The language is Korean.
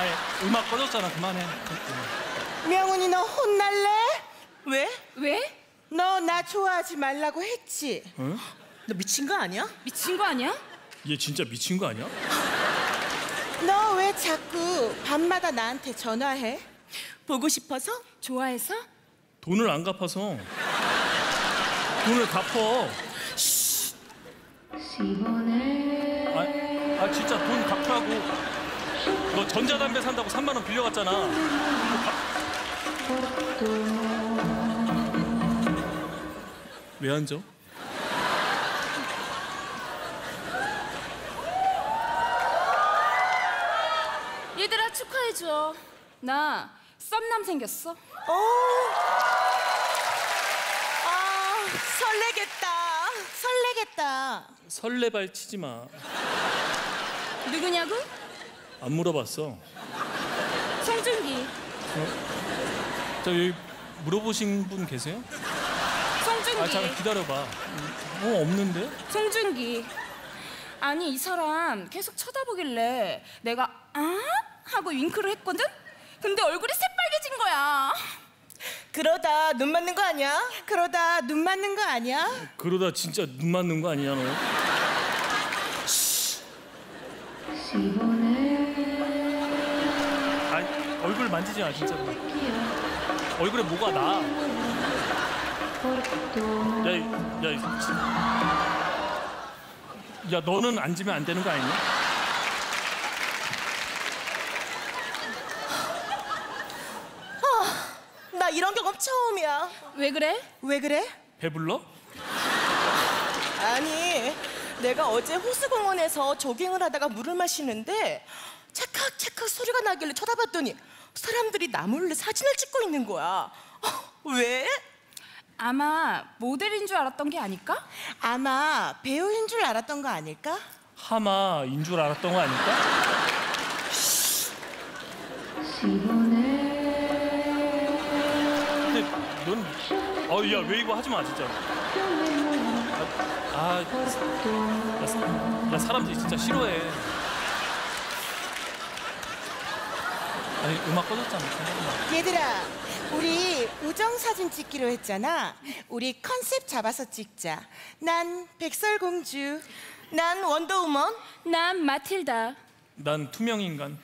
아예 음악 꺼졌잖아. 그만해. 명훈이 너 혼날래? 왜? 왜? 너 나 좋아하지 말라고 했지? 응? 너 미친 거 아니야? 미친 거 아니야? 얘 진짜 미친 거 아니야? 너 왜 자꾸 밤마다 나한테 전화해? 보고 싶어서? 좋아해서? 돈을 안 갚아서. 돈을 갚어. 아, 아 진짜 돈 갚라고. 너 전자담배 산다고 3만 원 빌려갔잖아. 왜 앉아? 얘들아 축하해줘. 나 썸남 생겼어. 어. 아, 설레겠다. 설레겠다. 설레발 치지 마. 누구냐고? 안 물어봤어. 송중기. 저 여기 물어보신 분 계세요? 송중기. 아 잠깐 기다려봐. 어 없는데? 송중기. 아니 이 사람 계속 쳐다보길래 내가 아 하고 윙크를 했거든. 근데 얼굴이 새빨개진 거야. 그러다 눈 맞는 거 아니야? 그러다 눈 맞는 거 아니야? 그러다 진짜 눈 맞는 거 아니냐 너? 아 얼굴 만지지 마 진짜. 얼굴에 뭐가 나? 야, 이- 야, 이- 진- 야 너는 앉으면 안 되는 거 아니냐? 나 이런 경험 처음이야. 왜 그래? 왜 그래? 배불러? 아니, 내가 어제 호수공원에서 조깅을 하다가 물을 마시는데 찰칵 찰칵 소리가 나길래 쳐다봤더니 사람들이 나 몰래 사진을 찍고 있는 거야. 어, 왜? 아마 모델인 줄 알았던 게 아닐까? 아마 배우인 줄 알았던 거 아닐까? 하마인 줄 알았던 거 아닐까? 근데 넌, 어, 야, 왜 이거 하지 마, 진짜. 아, 아 야, 사- 야, 사람들이 진짜 싫어해. 아니, 음악 꺼졌잖아. 얘들아, 우리 우정 사진 찍기로 했잖아. 우리 컨셉 잡아서 찍자. 난 백설공주, 난 원더우먼. 난 마틸다. 난 투명 인간.